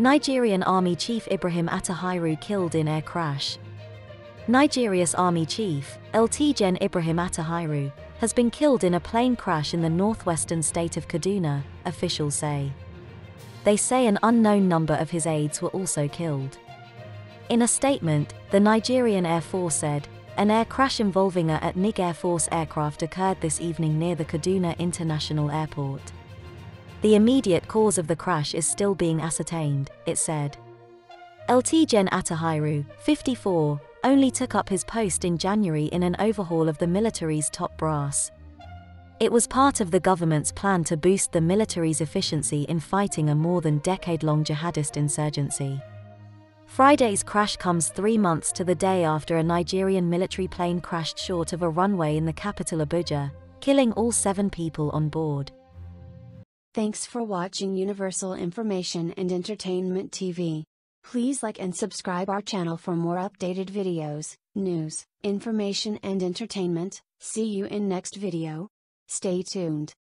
Nigerian Army Chief Ibrahim Attahiru killed in air crash. Nigeria's Army Chief, LT Gen Ibrahim Attahiru, has been killed in a plane crash in the northwestern state of Kaduna, officials say. They say an unknown number of his aides were also killed. In a statement, the Nigerian Air Force said, an air crash involving a ATNIG Air Force aircraft occurred this evening near the Kaduna International Airport. The immediate cause of the crash is still being ascertained, it said. LT Gen Attahiru, 54, only took up his post in January in an overhaul of the military's top brass. It was part of the government's plan to boost the military's efficiency in fighting a more than decade long jihadist insurgency. Friday's crash comes three months to the day after a Nigerian military plane crashed short of a runway in the capital Abuja, killing all seven people on board. Thanks for watching Universal Information and Entertainment TV. Please like and subscribe our channel for more updated videos, news, information and entertainment. See you in next video. Stay tuned.